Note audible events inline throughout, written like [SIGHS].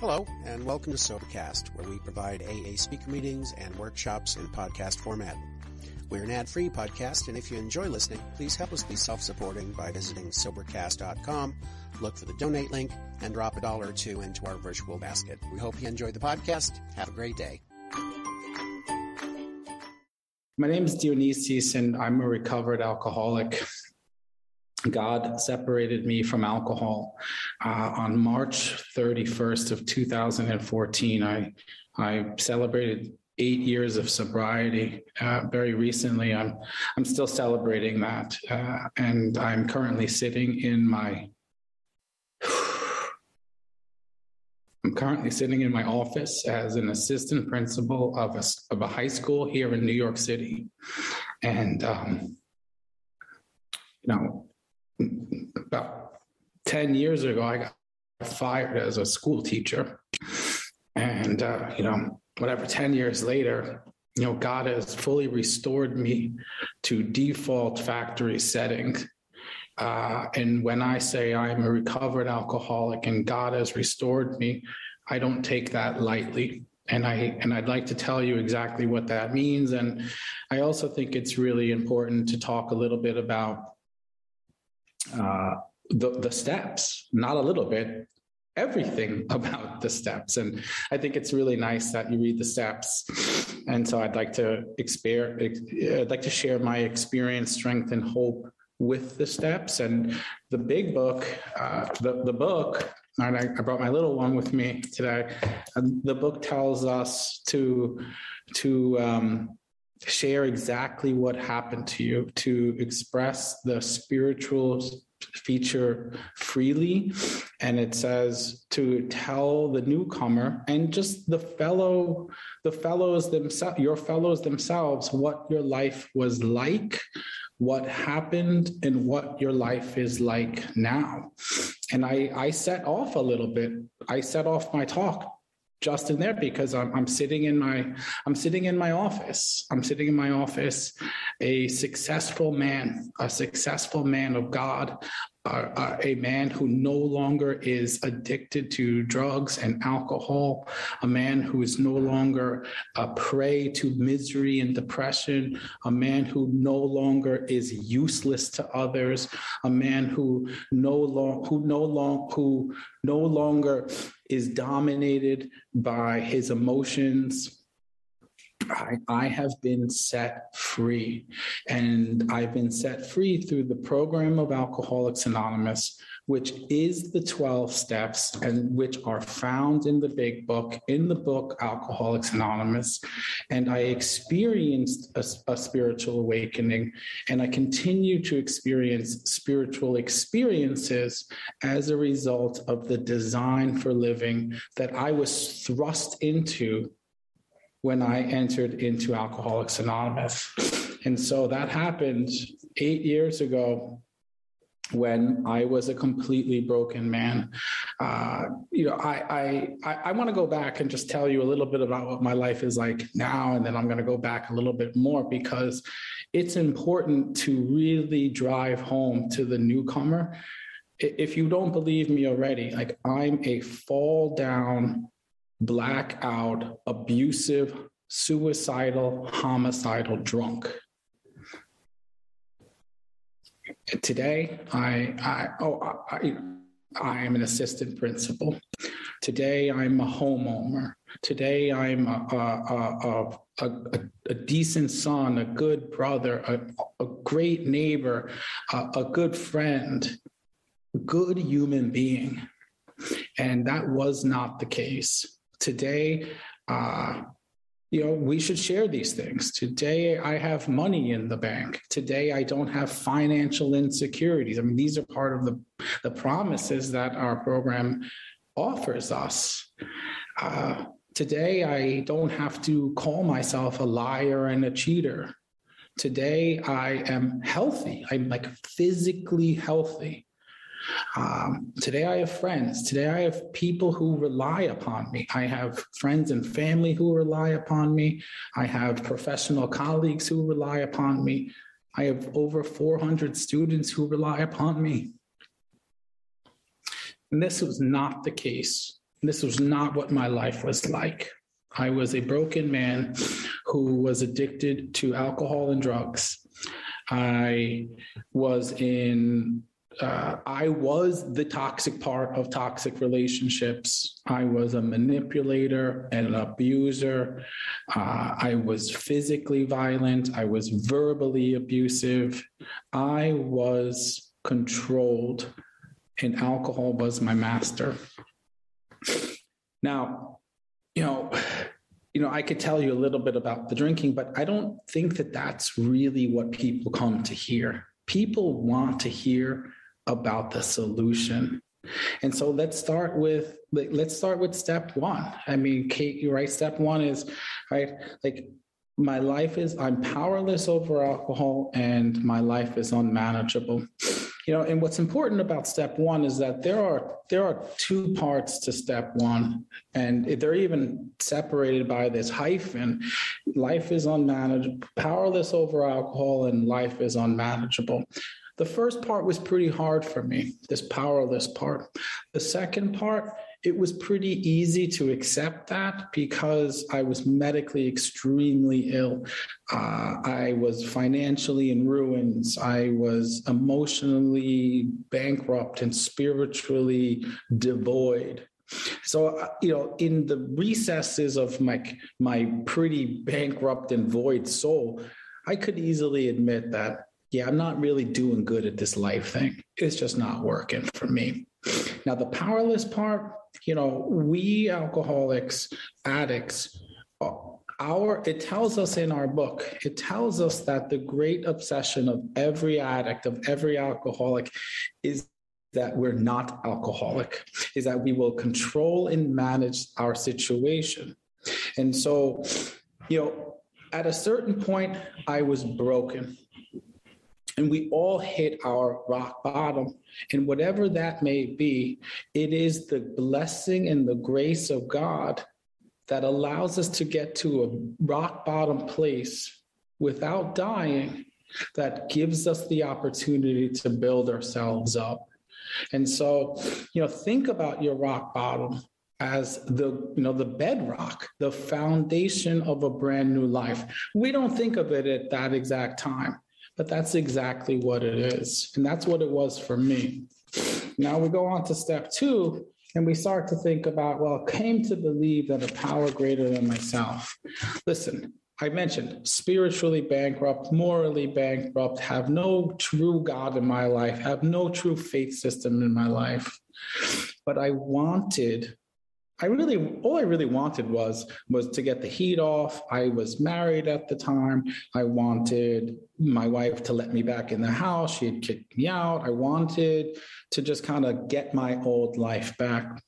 Hello, and welcome to Sobercast, where we provide AA speaker meetings and workshops in podcast format. We're an ad-free podcast, and if you enjoy listening, please help us be self-supporting by visiting Sobercast.com, look for the donate link, and drop a dollar or two into our virtual basket. We hope you enjoy the podcast. Have a great day. My name is Deonisis, and I'm a recovered alcoholic. God separated me from alcohol uh, on March 31st of 2014. I I celebrated eight years of sobriety uh, very recently. I'm I'm still celebrating that, uh, and I'm currently sitting in my. [SIGHS] I'm currently sitting in my office as an assistant principal of a, of a high school here in New York City. And, um, you know, about 10 years ago, I got fired as a school teacher. And, uh, you know, whatever, 10 years later, you know, God has fully restored me to default factory setting. Uh, and when I say I'm a recovered alcoholic and God has restored me, I don't take that lightly. And I and I'd like to tell you exactly what that means. And I also think it's really important to talk a little bit about uh, the, the steps, not a little bit, everything [LAUGHS] about the steps. And I think it's really nice that you read the steps. And so I'd like to experience, I'd like to share my experience, strength, and hope with the steps. And the big book, uh, the, the book, and I, I, brought my little one with me today. The book tells us to to um, share exactly what happened to you, to express the spiritual feature freely. And it says to tell the newcomer and just the fellow, the fellows themselves, your fellows themselves, what your life was like, what happened, and what your life is like now. And I, I set off a little bit. I set off my talk just in there because I'm, I'm sitting in my I'm sitting in my office. I'm sitting in my office, a successful man, a successful man of God, uh, a man who no longer is addicted to drugs and alcohol, a man who is no longer a prey to misery and depression, a man who no longer is useless to others, a man who no long who no long who no longer is dominated by his emotions I, I have been set free. And I've been set free through the program of Alcoholics Anonymous, which is the 12 steps and which are found in the big book, in the book Alcoholics Anonymous. And I experienced a, a spiritual awakening, and I continue to experience spiritual experiences as a result of the design for living that I was thrust into when I entered into Alcoholics Anonymous. And so that happened eight years ago when I was a completely broken man. Uh, you know, I I I want to go back and just tell you a little bit about what my life is like now, and then I'm going to go back a little bit more because it's important to really drive home to the newcomer. If you don't believe me already, like I'm a fall down blackout, abusive, suicidal, homicidal drunk. Today, I, I oh, I, I am an assistant principal. Today, I'm a homeowner. Today, I'm a, a, a, a, a decent son, a good brother, a, a great neighbor, a, a good friend, a good human being. And that was not the case Today, uh, you know, we should share these things. Today, I have money in the bank. Today, I don't have financial insecurities. I mean, these are part of the, the promises that our program offers us. Uh, today, I don't have to call myself a liar and a cheater. Today, I am healthy. I'm like physically healthy. Um, today, I have friends. Today, I have people who rely upon me. I have friends and family who rely upon me. I have professional colleagues who rely upon me. I have over 400 students who rely upon me. And this was not the case this was not what my life was like. I was a broken man who was addicted to alcohol and drugs. I was in uh, I was the toxic part of toxic relationships. I was a manipulator and an abuser. Uh, I was physically violent. I was verbally abusive. I was controlled, and alcohol was my master. Now, you know, you know, I could tell you a little bit about the drinking, but I don't think that that's really what people come to hear. People want to hear about the solution. And so let's start with let's start with step one. I mean, Kate, you're right. Step one is right, like my life is I'm powerless over alcohol and my life is unmanageable. You know, and what's important about step one is that there are there are two parts to step one, and they're even separated by this hyphen. Life is unmanageable, powerless over alcohol, and life is unmanageable. The first part was pretty hard for me, this powerless part. The second part, it was pretty easy to accept that because I was medically extremely ill. Uh, I was financially in ruins. I was emotionally bankrupt and spiritually devoid. So, uh, you know, in the recesses of my, my pretty bankrupt and void soul, I could easily admit that yeah, I'm not really doing good at this life thing. It's just not working for me. Now, the powerless part, you know, we alcoholics, addicts, our it tells us in our book, it tells us that the great obsession of every addict, of every alcoholic, is that we're not alcoholic, is that we will control and manage our situation. And so, you know, at a certain point, I was broken. And we all hit our rock bottom. And whatever that may be, it is the blessing and the grace of God that allows us to get to a rock bottom place without dying that gives us the opportunity to build ourselves up. And so, you know, think about your rock bottom as the you know the bedrock the foundation of a brand new life we don't think of it at that exact time but that's exactly what it is. And that's what it was for me. Now we go on to step two, and we start to think about, well, came to believe that a power greater than myself. Listen, I mentioned spiritually bankrupt, morally bankrupt, have no true God in my life, have no true faith system in my life. But I wanted I really all I really wanted was was to get the heat off. I was married at the time. I wanted my wife to let me back in the house. She had kicked me out. I wanted to just kind of get my old life back.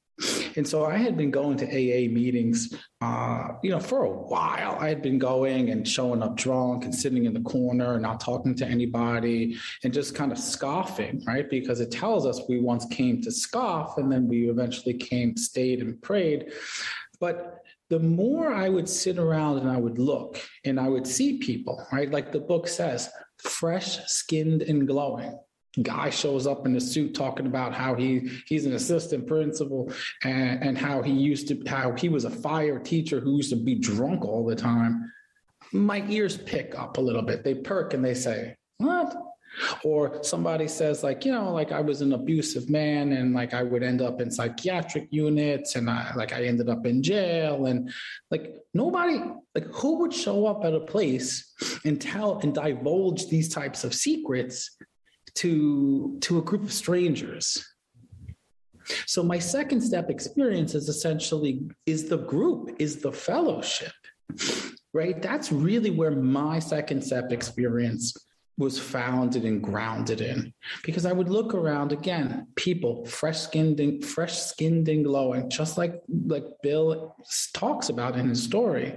And so I had been going to AA meetings, uh, you know, for a while. I had been going and showing up drunk and sitting in the corner and not talking to anybody and just kind of scoffing, right? Because it tells us we once came to scoff and then we eventually came, stayed, and prayed. But the more I would sit around and I would look and I would see people, right? Like the book says, fresh skinned and glowing guy shows up in a suit talking about how he he's an assistant principal and, and how he used to how he was a fire teacher who used to be drunk all the time. My ears pick up a little bit. They perk and they say what? Or somebody says like you know like i was an abusive man and like i would end up in psychiatric units and i like i ended up in jail. And like nobody like who would show up at a place and tell and divulge these types of secrets to to a group of strangers. So my second step experience is essentially is the group is the fellowship right? That's really where my second step experience was founded and grounded in. Because i would look around again people fresh skinned and fresh skinned and glowing just like like bill talks about in his story.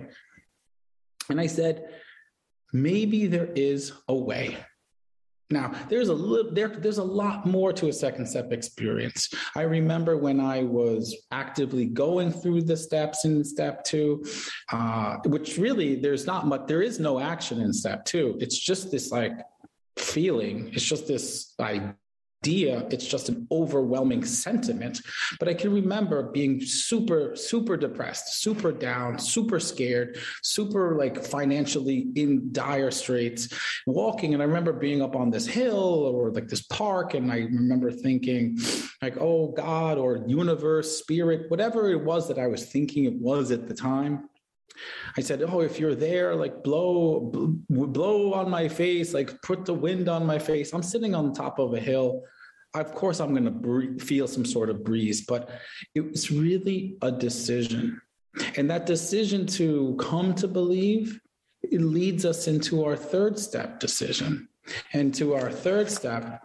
And i said maybe there is a way now, there's a little there, there's a lot more to a second step experience. I remember when I was actively going through the steps in step two, uh, which really there's not much, there is no action in step two. It's just this like feeling, it's just this idea idea. It's just an overwhelming sentiment. But I can remember being super, super depressed, super down, super scared, super like financially in dire straits, walking. And I remember being up on this hill or like this park. And I remember thinking, like, oh God, or universe, spirit, whatever it was that I was thinking it was at the time. I said, "Oh, if you're there, like blow, blow on my face, like put the wind on my face." I'm sitting on top of a hill of course i'm going to feel some sort of breeze but it was really a decision. And that decision to come to believe it leads us into our third step decision. And to our third step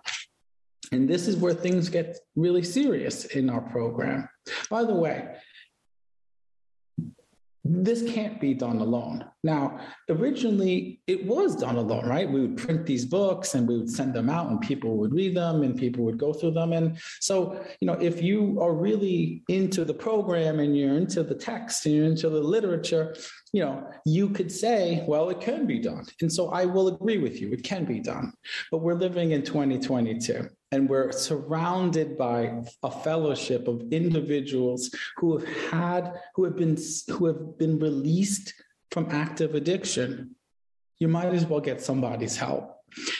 and this is where things get really serious in our program. By the way this can't be done alone. Now, originally it was done alone, right? We would print these books and we would send them out and people would read them and people would go through them. And so, you know, if you are really into the program and you're into the text and you're into the literature, you know, you could say, well, it can be done. And so I will agree with you, it can be done. But we're living in 2022 and we're surrounded by a fellowship of individuals who have had who have been who have been released from active addiction you might as well get somebody's help.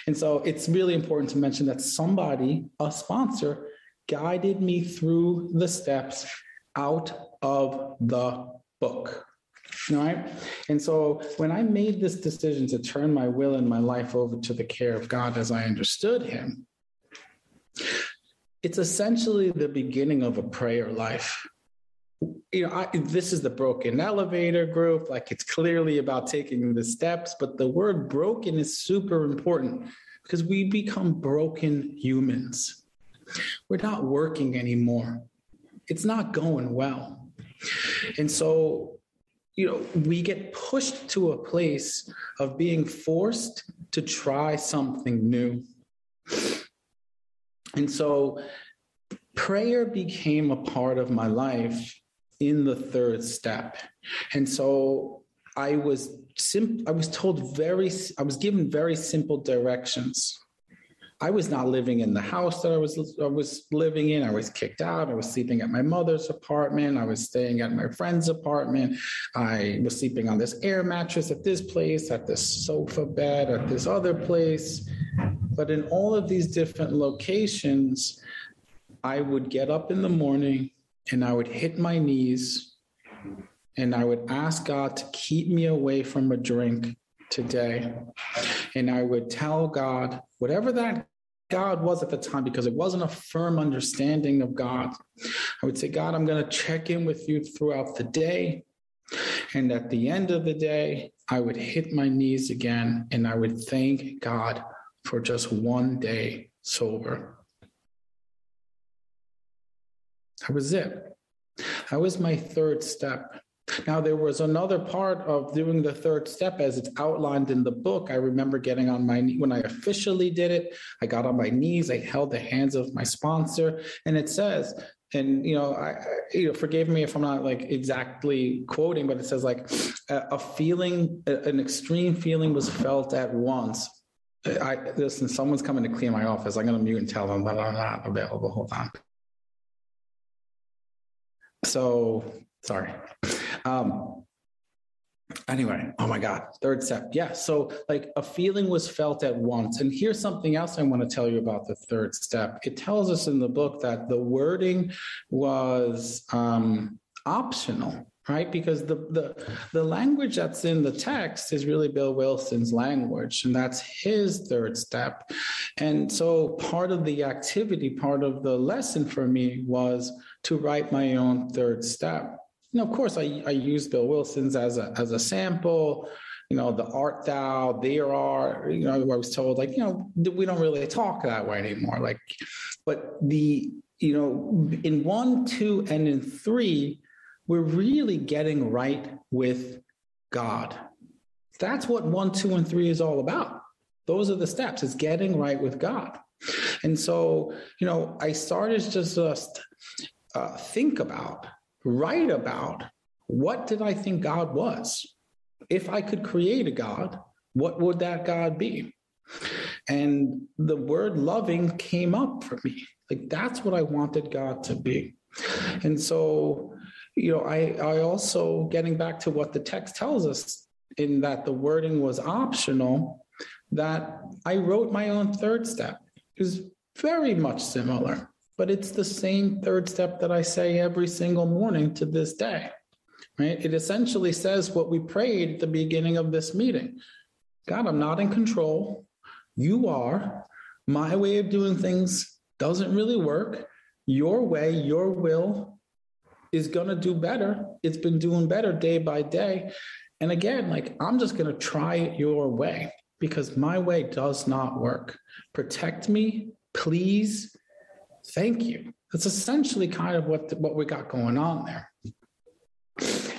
And so it's really important to mention that somebody a sponsor guided me through the steps out of the book. Right? And so when i made this decision to turn my will and my life over to the care of god as i understood him it's essentially the beginning of a prayer life. You know, I, this is the broken elevator group. Like it's clearly about taking the steps, but the word broken is super important because we become broken humans. We're not working anymore. It's not going well. And so, you know, we get pushed to a place of being forced to try something new. And so prayer became a part of my life in the third step. And so I was sim- I was told very I was given very simple directions. I was not living in the house that I was I was living in. I was kicked out. I was sleeping at my mother's apartment. I was staying at my friend's apartment. I was sleeping on this air mattress at this place, at this sofa bed, at this other place. But in all of these different locations, I would get up in the morning and I would hit my knees and I would ask God to keep me away from a drink today. And I would tell God, whatever that God was at the time, because it wasn't a firm understanding of God, I would say, God, I'm going to check in with you throughout the day. And at the end of the day, I would hit my knees again and I would thank God for just one day sober. That was it. That was my third step. Now, there was another part of doing the third step as it's outlined in the book. I remember getting on my knee when I officially did it. I got on my knees, I held the hands of my sponsor, and it says, and you know, I, you know, forgive me if I'm not like exactly quoting, but it says like a, a feeling, an extreme feeling was felt at once I listen, someone's coming to clean my office. I'm going to mute and tell them that I'm not available. Hold on. So sorry. Um, anyway, oh my God, third step. Yeah. So, like, a feeling was felt at once. And here's something else I want to tell you about the third step. It tells us in the book that the wording was um, optional right because the, the the language that's in the text is really bill wilson's language and that's his third step and so part of the activity part of the lesson for me was to write my own third step know of course i, I use bill wilson's as a as a sample you know the art thou there are you know i was told like you know we don't really talk that way anymore like but the you know in one two and in three we're really getting right with God. That's what one, two, and three is all about. Those are the steps. It's getting right with God. And so, you know, I started to just uh, think about, write about what did I think God was? If I could create a God, what would that God be? And the word loving came up for me. Like that's what I wanted God to be. And so, you know, I, I also, getting back to what the text tells us, in that the wording was optional, that I wrote my own third step. It was very much similar, but it's the same third step that I say every single morning to this day. Right? It essentially says what we prayed at the beginning of this meeting. God, I'm not in control. You are. My way of doing things doesn't really work. Your way, your will is going to do better. It's been doing better day by day. And again, like I'm just going to try your way because my way does not work. Protect me, please. Thank you. That's essentially kind of what, what we got going on there.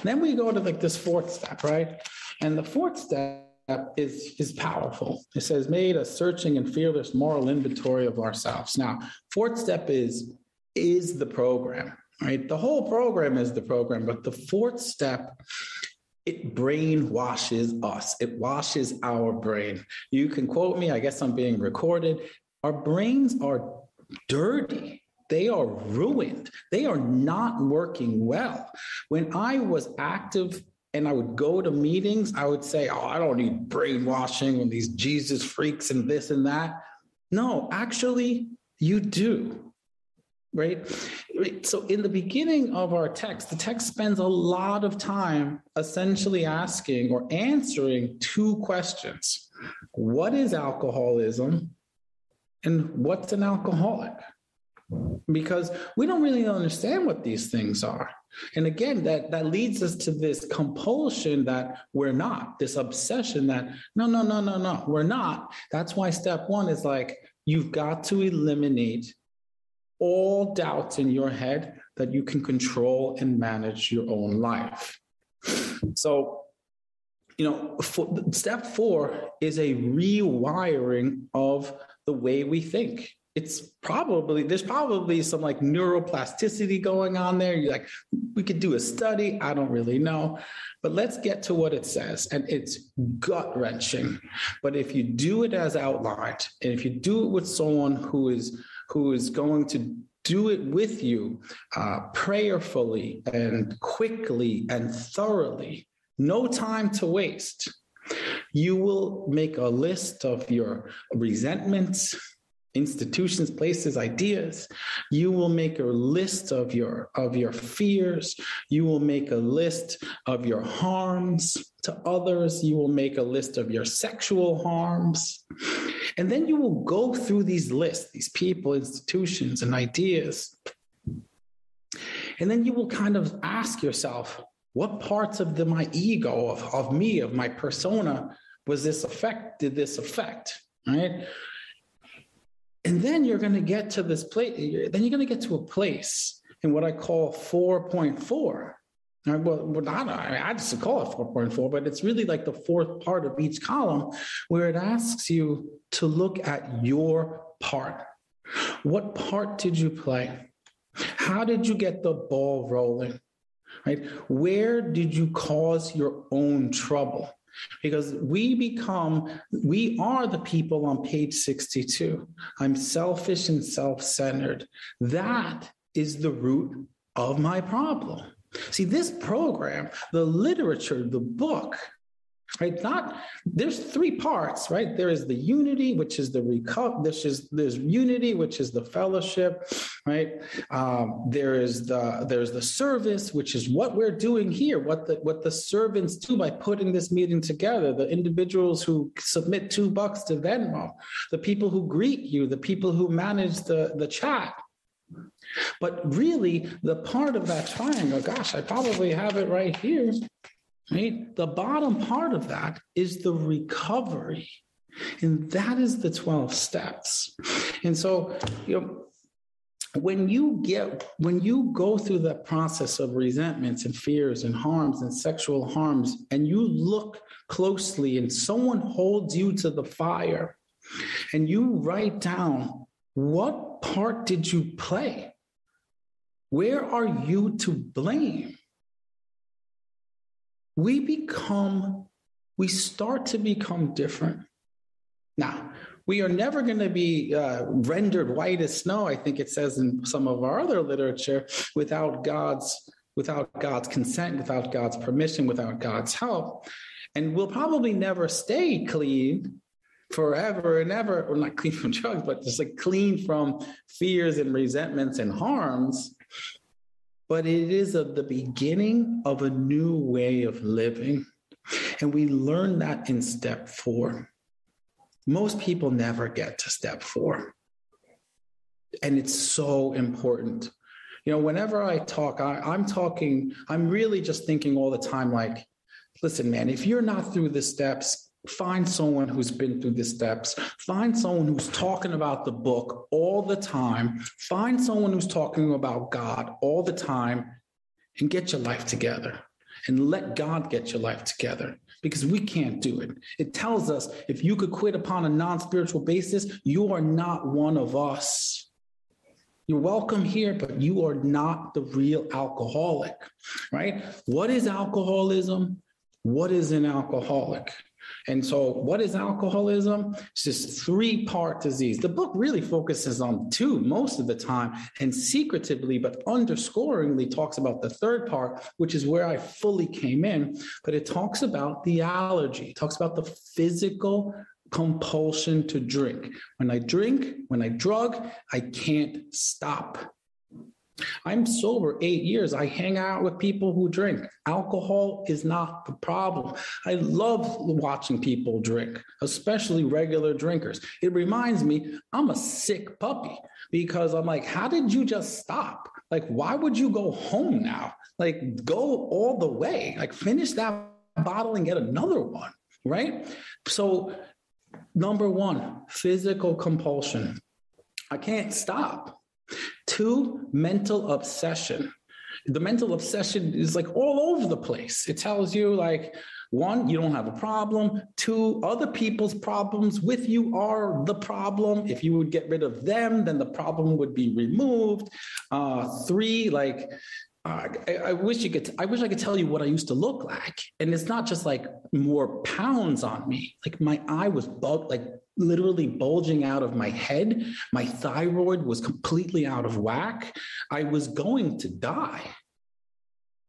Then we go to like this fourth step, right? And the fourth step is, is powerful. It says, made a searching and fearless moral inventory of ourselves. Now, fourth step is, is the program, right? The whole program is the program, but the fourth step it brainwashes us. It washes our brain. You can quote me, I guess I'm being recorded. Our brains are dirty. They are ruined. They are not working well. When I was active and I would go to meetings, I would say, Oh, I don't need brainwashing and these Jesus freaks and this and that. No, actually, you do right? So, in the beginning of our text, the text spends a lot of time essentially asking or answering two questions What is alcoholism? And what's an alcoholic? Because we don't really understand what these things are. And again, that, that leads us to this compulsion that we're not, this obsession that no, no, no, no, no, we're not. That's why step one is like, you've got to eliminate all doubts in your head that you can control and manage your own life. So, you know, for, step four is a rewiring of the way we think. It's probably there's probably some like neuroplasticity going on there. You're like, we could do a study. I don't really know, but let's get to what it says. And it's gut wrenching. But if you do it as outlined, and if you do it with someone who is who is going to do it with you uh, prayerfully and quickly and thoroughly. No time to waste. You will make a list of your resentments, institutions, places, ideas. You will make a list of your of your fears. You will make a list of your harms to others. You will make a list of your sexual harms. And then you will go through these lists, these people, institutions, and ideas. And then you will kind of ask yourself, what parts of the, my ego, of, of me, of my persona, was this effect? did this affect? Right? And then you're going to get to this place, then you're going to get to a place in what I call 4.4, well, not, I just call it 4.4, but it's really like the fourth part of each column where it asks you to look at your part. What part did you play? How did you get the ball rolling? Right? Where did you cause your own trouble? Because we become, we are the people on page 62. I'm selfish and self centered. That is the root of my problem. See, this program, the literature, the book, right? Not there's three parts, right? There is the unity, which is the reco- this is there's unity, which is the fellowship, right? Um, there is the there's the service, which is what we're doing here, what the what the servants do by putting this meeting together, the individuals who submit two bucks to Venmo, the people who greet you, the people who manage the, the chat, but really, the part of that triangle, gosh, I probably have it right here. Right? The bottom part of that is the recovery. And that is the 12 steps. And so, you know, when you get when you go through the process of resentments and fears and harms and sexual harms and you look closely and someone holds you to the fire and you write down what part did you play where are you to blame? We become, we start to become different. Now, we are never going to be uh, rendered white as snow. I think it says in some of our other literature without God's without God's consent, without God's permission, without God's help. And we'll probably never stay clean forever and ever, or not clean from drugs, but just like clean from fears and resentments and harms. But it is a, the beginning of a new way of living. And we learn that in step four. Most people never get to step four. And it's so important. You know, whenever I talk, I, I'm talking, I'm really just thinking all the time like, listen, man, if you're not through the steps, find someone who's been through the steps find someone who's talking about the book all the time find someone who's talking about god all the time and get your life together and let god get your life together because we can't do it it tells us if you could quit upon a non-spiritual basis you are not one of us you're welcome here, but you are not the real alcoholic, right? What is alcoholism? What is an alcoholic? And so, what is alcoholism? It's just three part disease. The book really focuses on two most of the time and secretively, but underscoringly talks about the third part, which is where I fully came in. But it talks about the allergy, it talks about the physical compulsion to drink. When I drink, when I drug, I can't stop. I'm sober eight years. I hang out with people who drink. Alcohol is not the problem. I love watching people drink, especially regular drinkers. It reminds me I'm a sick puppy because I'm like, how did you just stop? Like, why would you go home now? Like, go all the way, like, finish that bottle and get another one, right? So, number one, physical compulsion. I can't stop. Two, mental obsession. The mental obsession is like all over the place. It tells you, like, one, you don't have a problem. Two, other people's problems with you are the problem. If you would get rid of them, then the problem would be removed. Uh, three, like, uh, I, I, wish you could. I wish I could tell you what I used to look like, and it's not just like more pounds on me. Like my eye was bulk, like literally bulging out of my head. My thyroid was completely out of whack. I was going to die,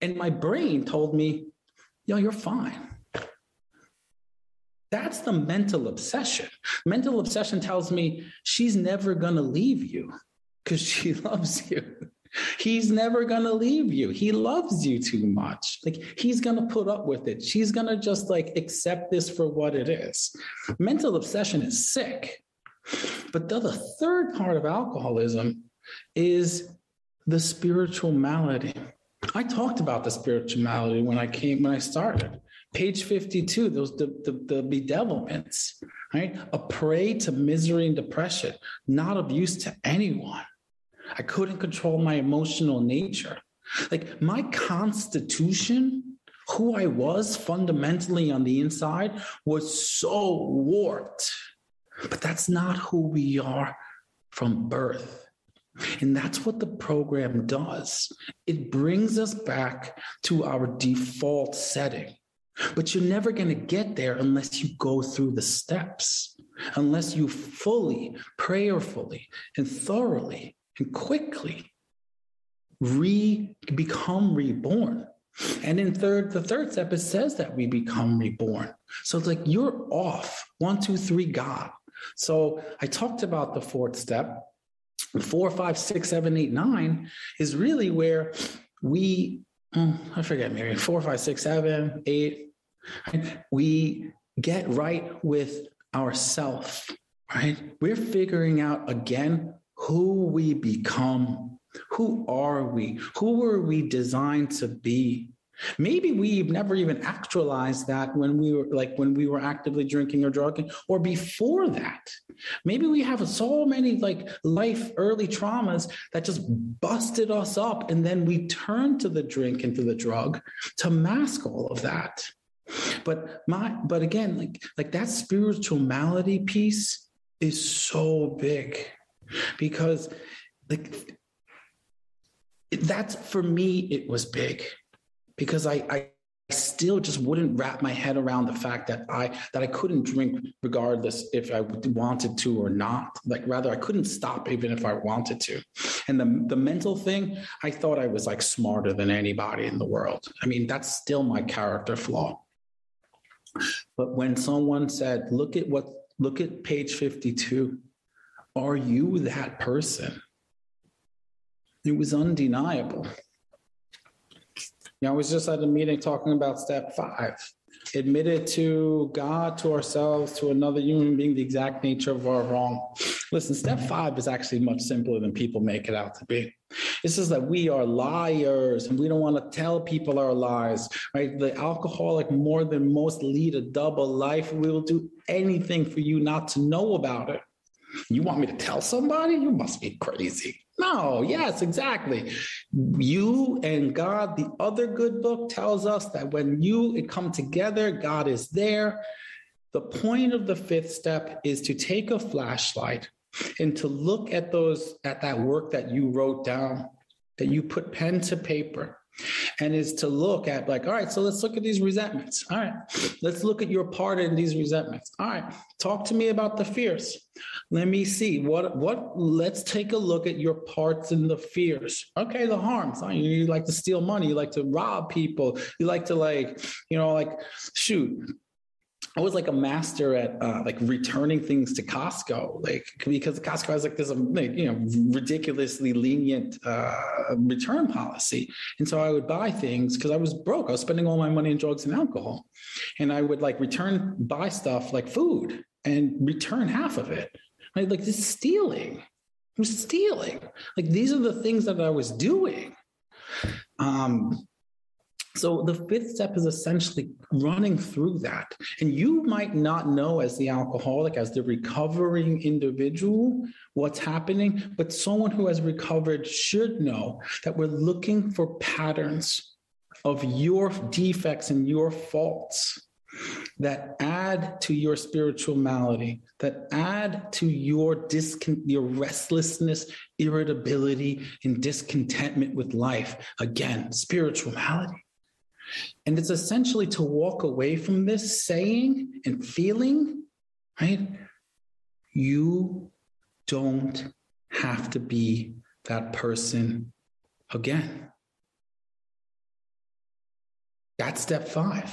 and my brain told me, "Yo, you're fine." That's the mental obsession. Mental obsession tells me she's never to leave you because she [LAUGHS] loves you. He's never going to leave you. He loves you too much. Like he's going to put up with it. She's going to just like accept this for what it is. Mental obsession is sick. But the, the third part of alcoholism is the spiritual malady. I talked about the spiritual malady when I came when I started. Page 52, those the, the, the bedevilments, right? A prey to misery and depression, not of use to anyone I couldn't control my emotional nature. Like my constitution, who I was fundamentally on the inside, was so warped. But that's not who we are from birth. And that's what the program does. It brings us back to our default setting. But you're never going to get there unless you go through the steps, unless you fully, prayerfully, and thoroughly and quickly re become reborn. And in third, the third step, it says that we become reborn. So it's like you're off. One, two, three, God. So I talked about the fourth step. Four, five, six, seven, eight, nine is really where we, oh, I forget, maybe four, five, six, seven, eight. We get right with ourself, right? We're figuring out again who we become. Who are we? Who were we designed to be? Maybe we've never even actualized that when we were like when we were actively drinking or drugging or before that. Maybe we have so many like life early traumas that just busted us up and then we turn to the drink and to the drug to mask all of that. But my but again like like that spiritual malady piece is so big because like that's for me it was big because I I still just wouldn't wrap my head around the fact that I that I couldn't drink regardless if I wanted to or not. Like rather, I couldn't stop even if I wanted to. And the the mental thing, I thought I was like smarter than anybody in the world. I mean, that's still my character flaw. But when someone said, "Look at what look at page 52," are you that person? It was undeniable. You know, I was just at a meeting talking about step five. Admitted to God, to ourselves, to another human being, the exact nature of our wrong. Listen, step five is actually much simpler than people make it out to be. It says that we are liars and we don't want to tell people our lies, right? The alcoholic, more than most, lead a double life. We will do anything for you not to know about it. You want me to tell somebody? You must be crazy. No, yes, exactly. You and God, the other good book tells us that when you come together, God is there. The point of the fifth step is to take a flashlight and to look at those at that work that you wrote down, that you put pen to paper and is to look at like all right so let's look at these resentments. All right let's look at your part in these resentments. All right talk to me about the fears. Let me see what what let's take a look at your parts in the fears. Okay the harms. Oh, you like to steal money you like to rob people you like to like you know like shoot I was like a master at uh, like returning things to Costco, like because Costco has like this, um, you know, ridiculously lenient uh, return policy, and so I would buy things because I was broke. I was spending all my money in drugs and alcohol, and I would like return buy stuff like food and return half of it. Right? Like this stealing. I was stealing. Like these are the things that I was doing. Um, so the fifth step is essentially running through that. And you might not know as the alcoholic, as the recovering individual, what's happening, but someone who has recovered should know that we're looking for patterns of your defects and your faults that add to your spiritual malady, that add to your discon- your restlessness, irritability, and discontentment with life. Again, spiritual malady. And it's essentially to walk away from this saying and feeling, right? You don't have to be that person again. That's step five.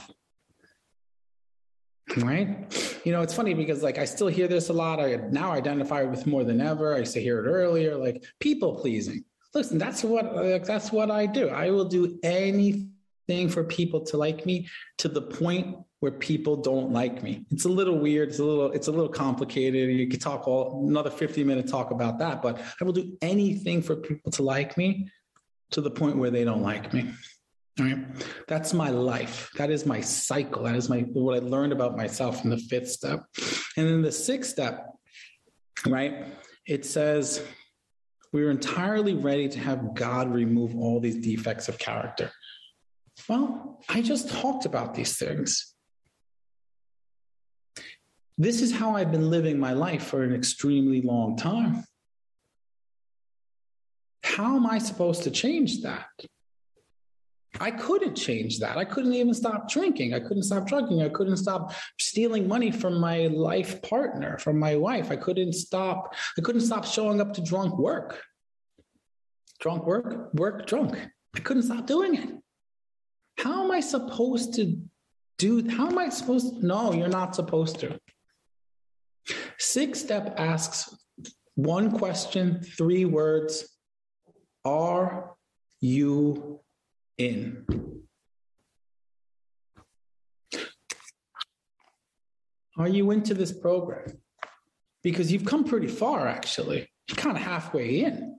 Right? You know, it's funny because like I still hear this a lot. I now identify with more than ever. I used to hear it earlier, like people pleasing. Listen, that's what like, that's what I do. I will do anything thing for people to like me to the point where people don't like me. It's a little weird. It's a little, it's a little complicated. You could talk all another 50 minute talk about that, but I will do anything for people to like me to the point where they don't like me. All right. That's my life. That is my cycle. That is my what I learned about myself in the fifth step. And then the sixth step, right? It says we're entirely ready to have God remove all these defects of character. Well, I just talked about these things. This is how I've been living my life for an extremely long time. How am I supposed to change that? I couldn't change that. I couldn't even stop drinking. I couldn't stop drinking. I couldn't stop stealing money from my life partner, from my wife. I couldn't stop. I couldn't stop showing up to drunk work. Drunk work, work drunk. I couldn't stop doing it. How am I supposed to do? How am I supposed to? No, you're not supposed to. Six step asks one question, three words Are you in? Are you into this program? Because you've come pretty far, actually. You're kind of halfway in.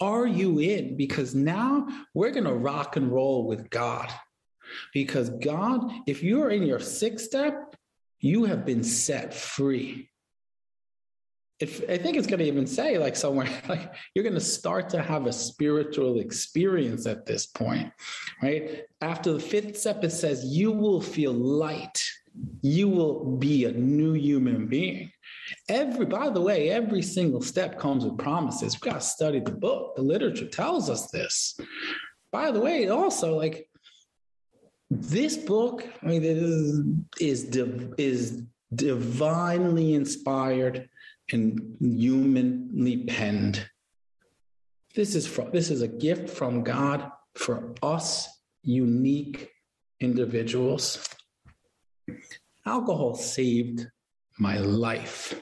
Are you in? Because now we're going to rock and roll with God. Because God, if you're in your sixth step, you have been set free. If, I think it's going to even say, like, somewhere, [LAUGHS] like, you're going to start to have a spiritual experience at this point, right? After the fifth step, it says, you will feel light. You will be a new human being. Every, by the way, every single step comes with promises. We've got to study the book. The literature tells us this. By the way, also, like, this book, I mean, is is is divinely inspired and humanly penned. This is from this is a gift from God for us unique individuals. Alcohol saved my life.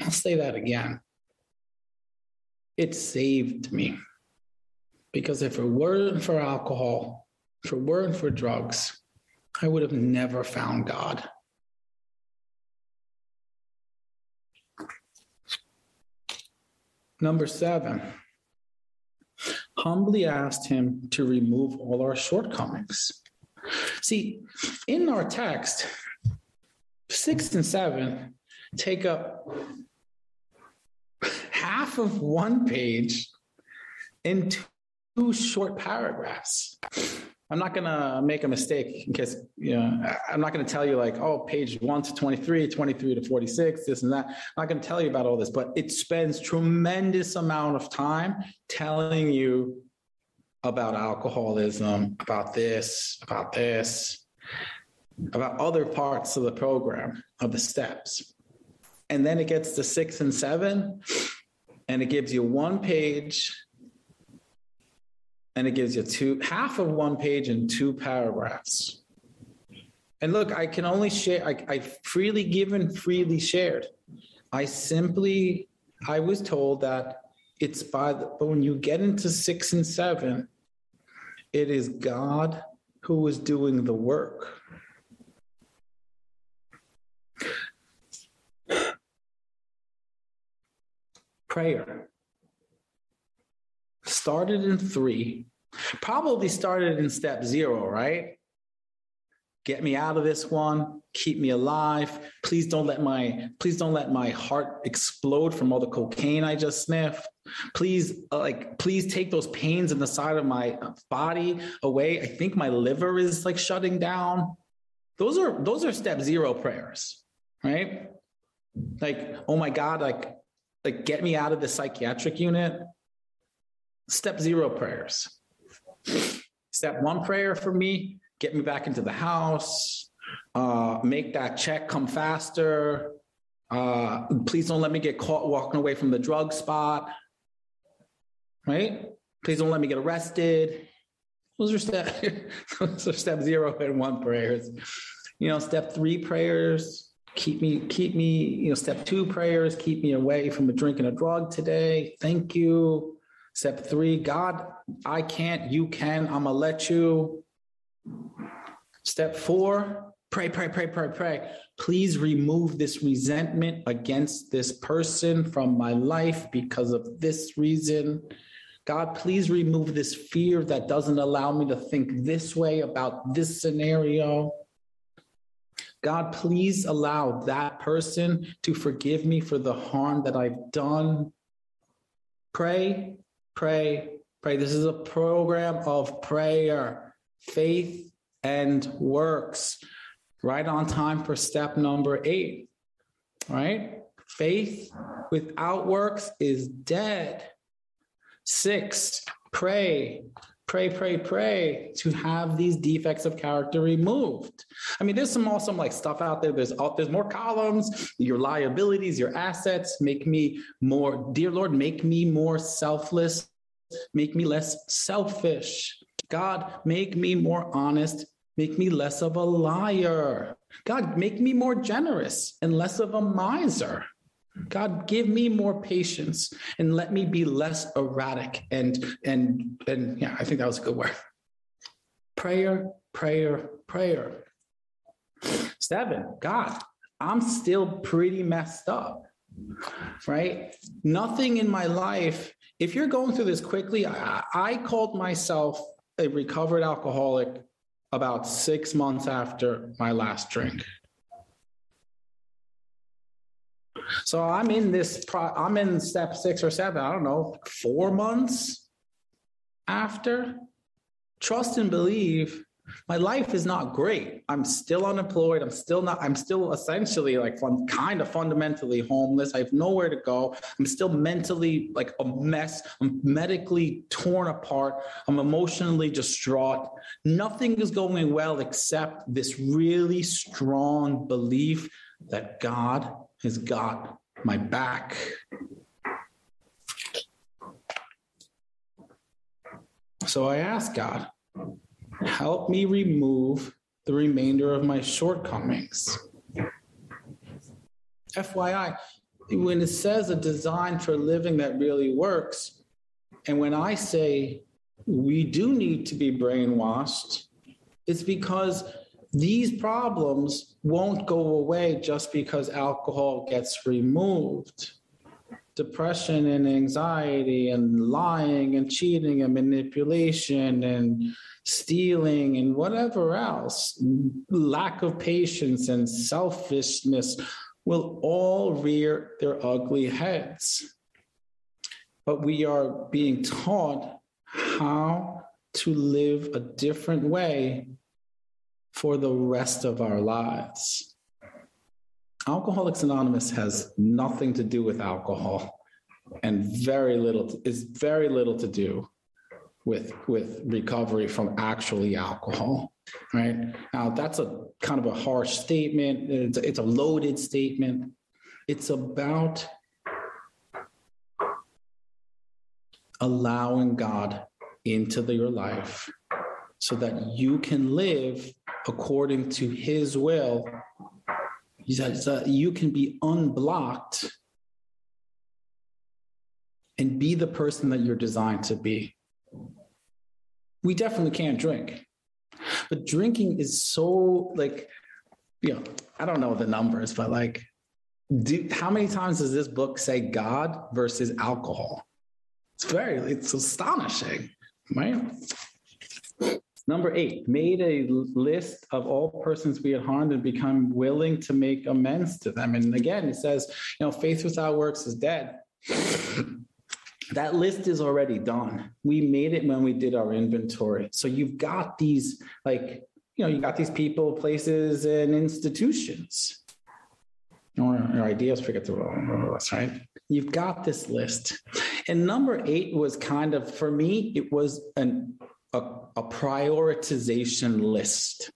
I'll say that again. It saved me. Because if it weren't for alcohol, if it weren't for drugs, I would have never found God. Number seven, humbly asked him to remove all our shortcomings. See, in our text, six and seven take up half of one page in two short paragraphs. I'm not going to make a mistake because, you know, I'm not going to tell you like, oh, page one to 23, 23 to 46, this and that. I'm not going to tell you about all this, but it spends tremendous amount of time telling you about alcoholism, about this, about this, about other parts of the program, of the steps. And then it gets to six and seven, and it gives you one page and it gives you two half of one page and two paragraphs. And look, I can only share, I, I freely given, freely shared. I simply, I was told that it's by the, but when you get into six and seven, it is God who is doing the work. Prayer started in three, probably started in step zero, right? Get me out of this one, keep me alive. Please don't let my please don't let my heart explode from all the cocaine I just sniffed. Please uh, like please take those pains in the side of my body away. I think my liver is like shutting down. Those are those are step zero prayers, right? Like, oh my God, like like get me out of the psychiatric unit Step zero prayers. Step one prayer for me get me back into the house, uh, make that check come faster. Uh, please don't let me get caught walking away from the drug spot. Right? Please don't let me get arrested. Those are step, [LAUGHS] those are step zero and one prayers. You know, step three prayers, keep me, keep me, you know, step two prayers, keep me away from a drink and a drug today. Thank you. Step three, God, I can't, you can, I'm gonna let you. Step four, pray, pray, pray, pray, pray. Please remove this resentment against this person from my life because of this reason. God, please remove this fear that doesn't allow me to think this way about this scenario. God, please allow that person to forgive me for the harm that I've done. Pray, pray, pray. This is a program of prayer, faith, and works. Right on time for step number eight, right? Faith without works is dead. Six, pray, pray, pray, pray to have these defects of character removed. I mean, there's some awesome like stuff out there. There's all, there's more columns. Your liabilities, your assets make me more. Dear Lord, make me more selfless. Make me less selfish. God, make me more honest. Make me less of a liar. God, make me more generous and less of a miser. God, give me more patience and let me be less erratic. And and and yeah, I think that was a good word. Prayer, prayer, prayer. Seven, God, I'm still pretty messed up. Right? Nothing in my life. If you're going through this quickly, I, I called myself a recovered alcoholic about six months after my last drink. So I'm in this, pro- I'm in step six or seven, I don't know, four months after. Trust and believe my life is not great. I'm still unemployed. I'm still not, I'm still essentially like fun, kind of fundamentally homeless. I have nowhere to go. I'm still mentally like a mess. I'm medically torn apart. I'm emotionally distraught. Nothing is going well except this really strong belief that God has got my back. So I ask God, help me remove the remainder of my shortcomings. FYI, when it says a design for living that really works, and when I say we do need to be brainwashed, it's because these problems won't go away just because alcohol gets removed depression and anxiety and lying and cheating and manipulation and stealing and whatever else, lack of patience and selfishness will all rear their ugly heads. But we are being taught how to live a different way for the rest of our lives. Alcoholics Anonymous has nothing to do with alcohol and very little is very little to do with with recovery from actually alcohol right? Now that's a kind of a harsh statement. It's a, it's a loaded statement. It's about allowing god into the, your life so that you can live according to his will he says uh, you can be unblocked and be the person that you're designed to be. We definitely can't drink, but drinking is so like, you know, I don't know the numbers, but like, do, how many times does this book say God versus alcohol? It's very, it's astonishing, right? Number eight, made a list of all persons we had harmed and become willing to make amends to them. And again, it says, you know, faith without works is dead. that list is already done. We made it when we did our inventory. So you've got these, like, you know, you got these people, places, and institutions. Or, or ideas, forget the list, right? You've got this list. And number eight was kind of, for me, it was an a, a prioritization list.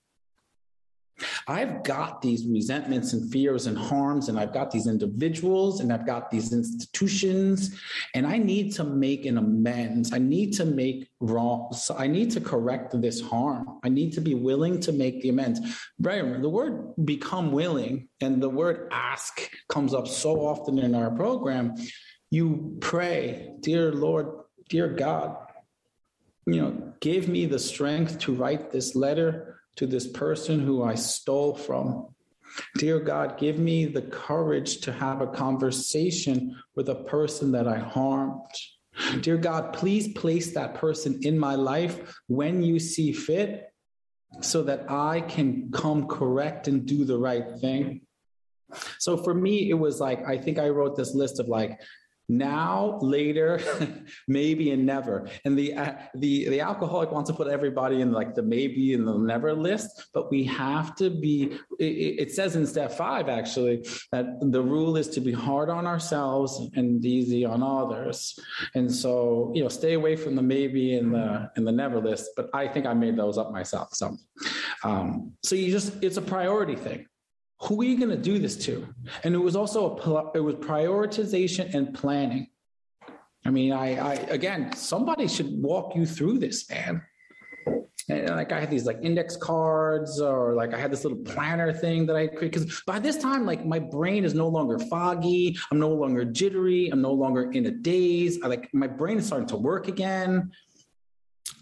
I've got these resentments and fears and harms, and I've got these individuals and I've got these institutions, and I need to make an amends. I need to make wrong. So I need to correct this harm. I need to be willing to make the amends. Brian, the word become willing and the word ask comes up so often in our program. You pray, dear Lord, dear God, you know, give me the strength to write this letter to this person who I stole from. Dear God, give me the courage to have a conversation with a person that I harmed. Dear God, please place that person in my life when you see fit so that I can come correct and do the right thing. So for me, it was like, I think I wrote this list of like now, later, [LAUGHS] maybe, and never. And the uh, the the alcoholic wants to put everybody in like the maybe and the never list, but we have to be. It, it says in step five actually that the rule is to be hard on ourselves and easy on others. And so, you know, stay away from the maybe and the and the never list. But I think I made those up myself. So, um, so you just it's a priority thing who are you going to do this to? And it was also a it was prioritization and planning. I mean, I, I again, somebody should walk you through this, man. And like I had these like index cards, or like I had this little planner thing that I created. Because by this time, like my brain is no longer foggy. I'm no longer jittery. I'm no longer in a daze. I like my brain is starting to work again.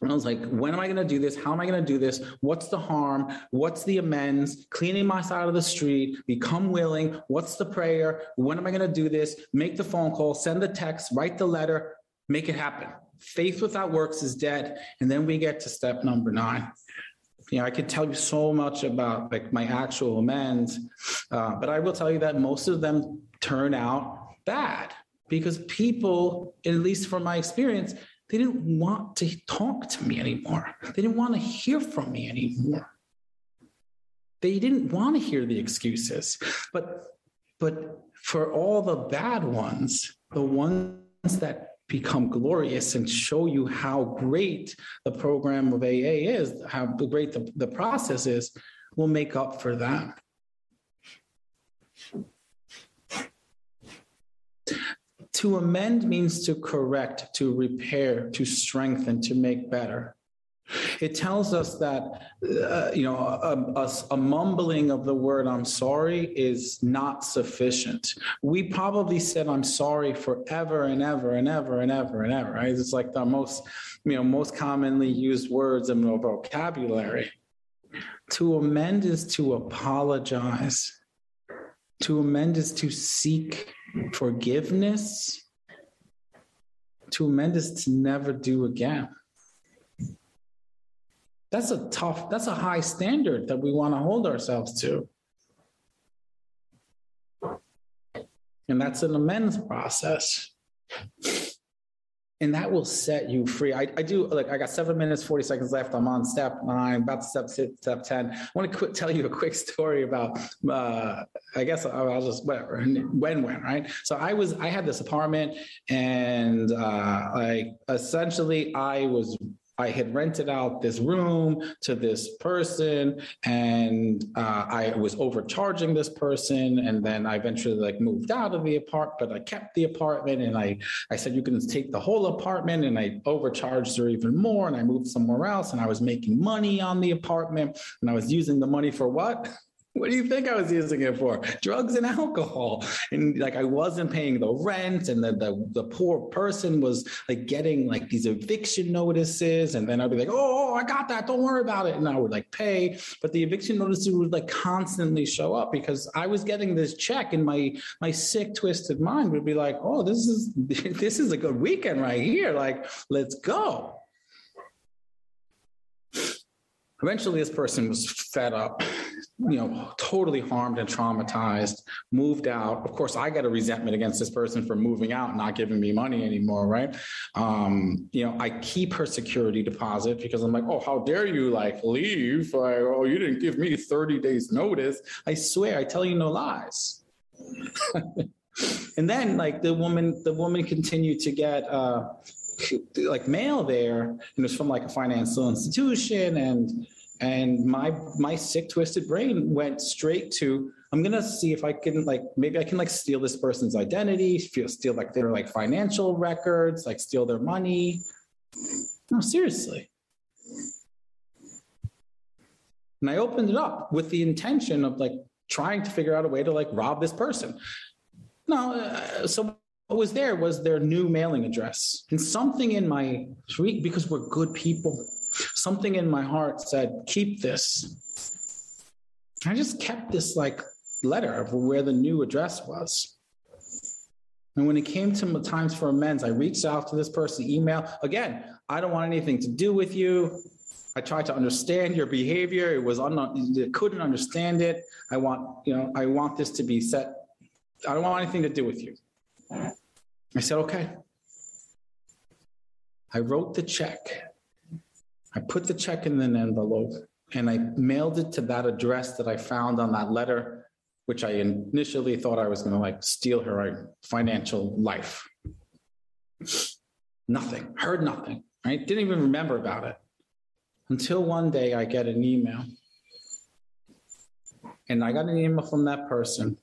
And I was like, when am I going to do this? How am I going to do this? What's the harm? What's the amends? Cleaning my side of the street, become willing. What's the prayer? When am I going to do this? Make the phone call, send the text, write the letter, make it happen. Faith without works is dead. And then we get to step number nine. You know, I could tell you so much about like my actual amends, uh, but I will tell you that most of them turn out bad because people, at least from my experience, they didn't want to talk to me anymore. They didn't want to hear from me anymore. They didn't want to hear the excuses. But but for all the bad ones, the ones that become glorious and show you how great the program of AA is, how great the, the process is, will make up for that. To amend means to correct, to repair, to strengthen, to make better. It tells us that, uh, you know, a, a, a, mumbling of the word I'm sorry is not sufficient. We probably said I'm sorry forever and ever and ever and ever and ever, right? It's like the most, you know, most commonly used words in the vocabulary. To amend is to apologize. To amend is to seek forgiveness. To amend is to never do again that's a tough that's a high standard that we want to hold ourselves to and that's an amends process and that will set you free. I, I do like I got seven minutes, 40 seconds left. I'm on step nine, about to step step 10. I want to tell you a quick story about uh I guess I'll, I'll just whatever when when, right? So I was I had this apartment and uh like essentially I was I had rented out this room to this person and uh, I was overcharging this person. And then I eventually like moved out of the apartment, but I kept the apartment and I, I said, you can take the whole apartment and I overcharged her even more. And I moved somewhere else and I was making money on the apartment and I was using the money for what? What do you think I was using it for? Drugs and alcohol. And like I wasn't paying the rent, and the, the, the poor person was like getting like these eviction notices. And then I'd be like, oh, oh, I got that. Don't worry about it. And I would like pay. But the eviction notices would like constantly show up because I was getting this check, and my my sick, twisted mind would be like, oh, this is [LAUGHS] this is a good weekend right here. Like, let's go. Eventually, this person was fed up you know, totally harmed and traumatized, moved out. Of course, I got a resentment against this person for moving out, not giving me money anymore, right? Um, you know, I keep her security deposit because I'm like, oh, how dare you like leave? Like, oh, you didn't give me 30 days notice. I swear, I tell you no lies. [LAUGHS] and then like the woman, the woman continued to get uh like mail there, and it was from like a financial institution and and my my sick twisted brain went straight to i'm gonna see if i can like maybe i can like steal this person's identity feel steal like their like financial records like steal their money. No seriously. And i opened it up with the intention of like trying to figure out a way to like rob this person. No uh, so what was there was their new mailing address. And something in my because we're good people something in my heart said, keep this. I just kept this like letter of where the new address was. And when it came to times for amends, I reached out to this person, email. Again, I don't want anything to do with you. I tried to understand your behavior. It was un- couldn't understand it. I want, you know, I want this to be set. I don't want anything to do with you. I said, okay. I wrote the check I put the check in an envelope and I mailed it to that address that I found on that letter, which I initially thought I was going to like steal her financial life. Nothing, heard nothing, right? Didn't even remember about it until one day I get an email. And I got an email from that person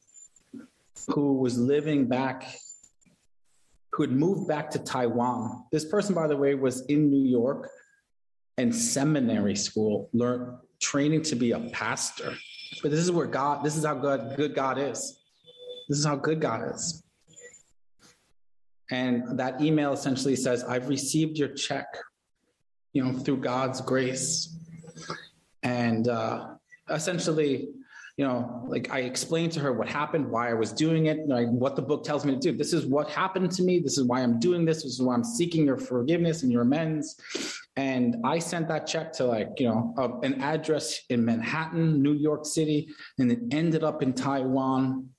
who was living back, who had moved back to Taiwan. This person, by the way, was in New York and seminary school, learn training to be a pastor. But this is where God, this is how good, good God is. This is how good God is. And that email essentially says, I've received your check, you know, through God's grace. And uh, essentially, you know, like I explained to her what happened, why I was doing it, like what the book tells me to do. This is what happened to me. This is why I'm doing this. This is why I'm seeking your forgiveness and your amends. And I sent that check to like, you know, an address in Manhattan, New York City, and it ended up in Taiwan.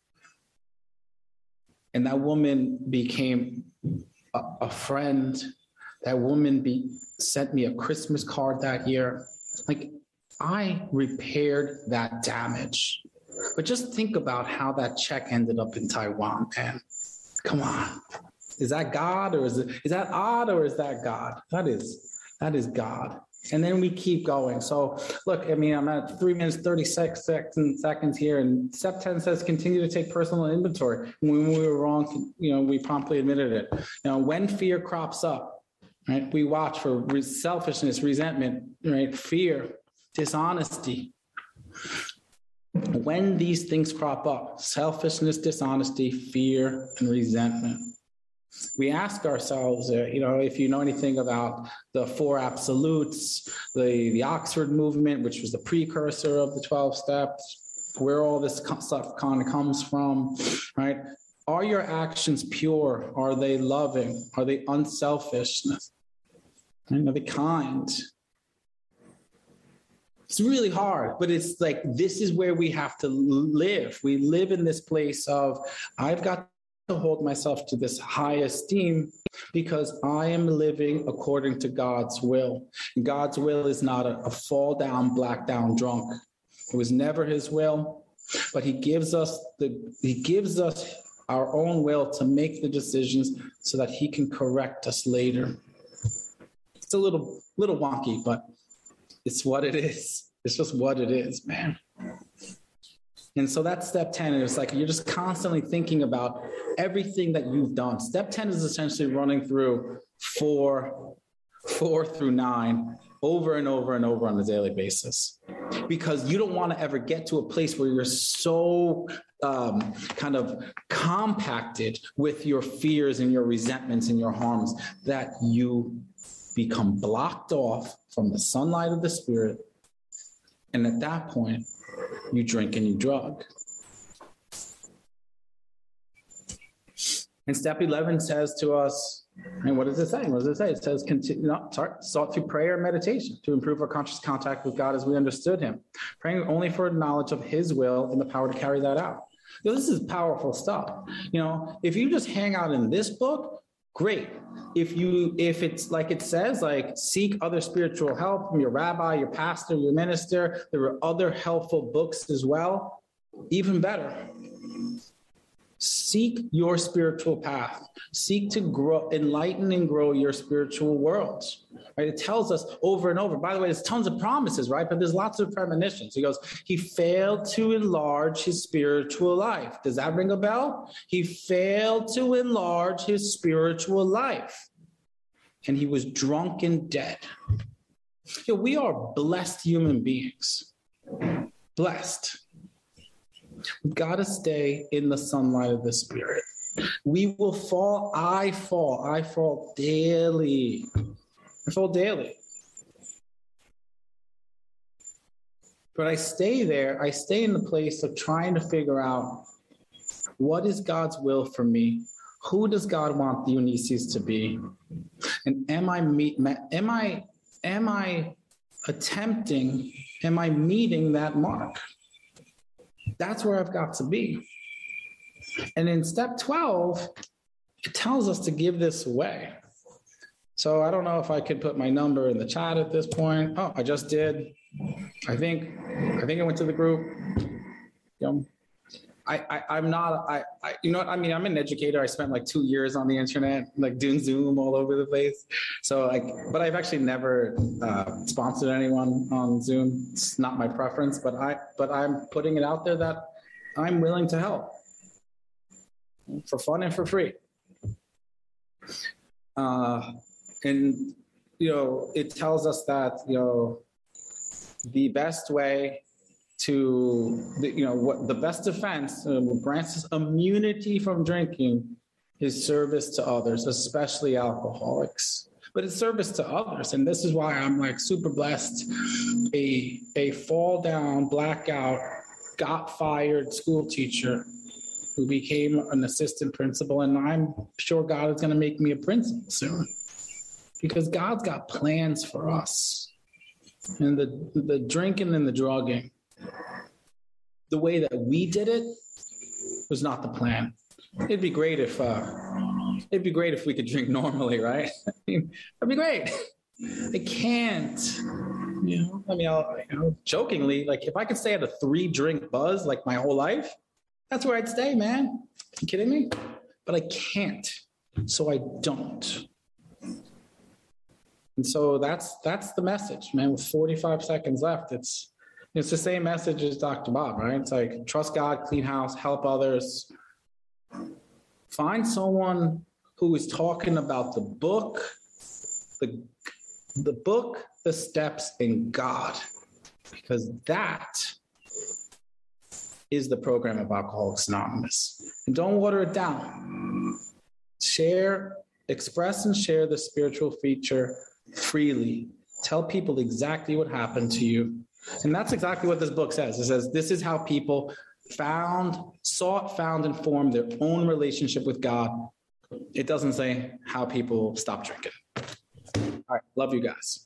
And that woman became a, a friend That woman be sent me a Christmas card that year. Like I repaired that damage. But just think about how that check ended up in Taiwan, man. Come on. Is that God or is it is that odd or is that God? That is that is God. And then we keep going. So look, I mean, I'm at three minutes, 36 seconds, here. And step 10 says continue to take personal inventory. When we were wrong, you know, we promptly admitted it. Know, when fear crops up, right, we watch for selfishness, resentment, right, fear, dishonesty. When these things crop up, selfishness, dishonesty, fear, and resentment, we ask ourselves, uh, you know, if you know anything about the four absolutes, the, the Oxford movement, which was the precursor of the 12 steps, where all this stuff kind of comes from, right? Are your actions pure? Are they loving? Are they unselfish? Are they kind? It's really hard, but it's like this is where we have to live. We live in this place of I've got to hold myself to this high esteem because I am living according to God's will. God's will is not a, a fall down, black down drunk. It was never his will, but he gives us the he gives us our own will to make the decisions so that he can correct us later. It's a little little wonky, but it's what it is. It's just what it is, man. And so that's step 10. And it's like you're just constantly thinking about everything that you've done. Step 10 is essentially running through four, four through nine over and over and over on a daily basis because you don't want to ever get to a place where you're so um, kind of compacted with your fears and your resentments and your harms that you become blocked off from the sunlight of the spirit. And at that point, you drink and you drug. And step 11 says to us, and what is it saying? What does it say? It says, continue, no, sorry, sought through prayer and meditation to improve our conscious contact with God as we understood Him, praying only for knowledge of His will and the power to carry that out. Know, this is powerful stuff. You know, if you just hang out in this book, great. If you, if it's like it says, like seek other spiritual help from your rabbi, your pastor, your minister, there are other helpful books as well, even better. Seek your spiritual path. Seek to grow, enlighten and grow your spiritual world. Right? It tells us over and over. By the way, there's tons of promises, right? But there's lots of premonitions. He goes, he failed to enlarge his spiritual life. Does that ring a bell? He failed to enlarge his spiritual life. And he was drunk and dead. You know, we are blessed human beings. Blessed. We've got to stay in the sunlight of the Spirit. We will fall. I fall. I fall daily. I fall daily. But I stay there. I stay in the place of trying to figure out what is God's will for me? Who does God want Deonisis to be? And am I meet, am I am I attempting, am I meeting that mark? That's where I've got to be. And in step 12, it tells us to give this away. So I don't know if I could put my number in the chat at this point. Oh, I just did. I think I think I went to the group. Yum. I, I am not I, I you know I mean I'm an educator. I spent like two years on the internet like doing Zoom all over the place. So like but I've actually never uh, sponsored anyone on Zoom. It's not my preference but I but I'm putting it out there that I'm willing to help for fun and for free. Uh, and you know it tells us that you know the best way to the, you know what the best defense uh, grants us immunity from drinking is service to others especially alcoholics. But it's service to others and this is why i'm like super blessed. A a fall down blackout got fired school teacher who became an assistant principal and i'm sure god is going to make me a principal soon. Because god's got plans for us. And the the drinking and the drugging the way that we did it was not the plan. It'd be great if uh, it'd be great if we could drink [LAUGHS] normally, right? [LAUGHS] That'd be great. I can't. You know, I mean, I'll, you know, jokingly, like if I could stay at a three drink buzz like my whole life, that's where I'd stay, man. You kidding me? But I can't, so I don't. And so that's that's the message, man. With 45 seconds left, it's it's the same message as Dr. Bob, right? It's like trust God, clean house, help others. Find someone who is talking about the book, the the book, the steps, in God, because that is the program of Alcoholics Anonymous. And don't water it down. Share, express, and share the spiritual feature freely. Tell people exactly what happened to you. And that's exactly what this book says. It says, This is how people found, sought, found, and formed their own relationship with God. It doesn't say how people stop drinking. All right. Love you guys.